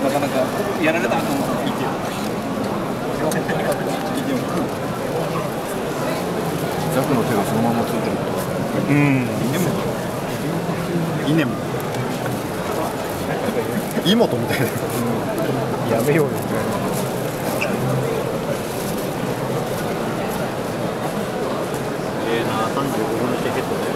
なかなかやられたと思っていクの手がそのままついてるうん稲も稲も妹みたいな、うん、やめようよええ、な35分のヘッドで。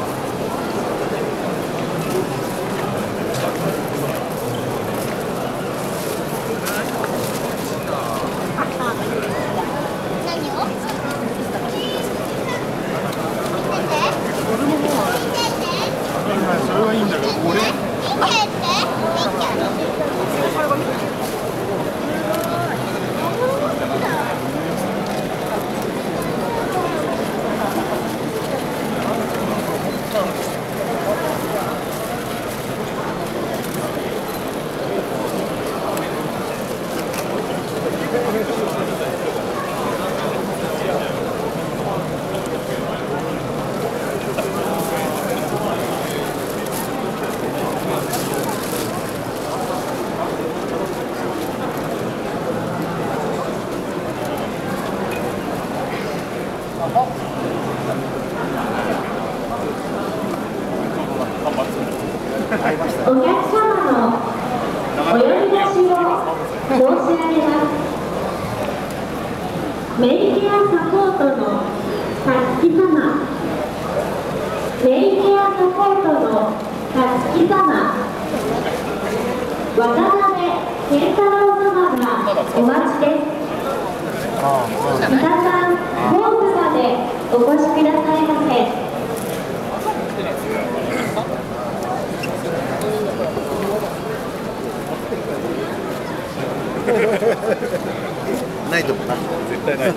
お客様のお呼び出しを申し上げます。メイケアサポートのたつき様、メイケアサポートのたつき様、渡辺健太郎様がお待ちです。皆さん、ホームまでお越しくださいませ。ないと思うな絶対ない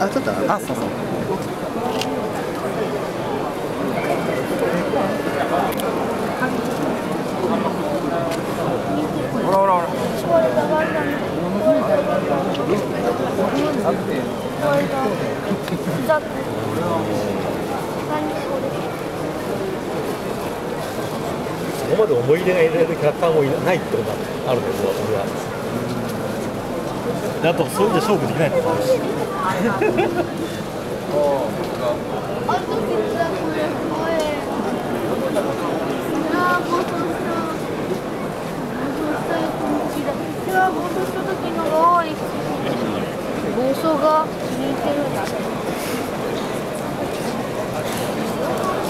あ、ちょっと、あ、そうそう。ほらほらほら。そこまで思い入れが入れるキャラクターもいないってことがあるんですよ、俺は。あと、そういうので勝負できないのもし。暴走が続いてるんだ。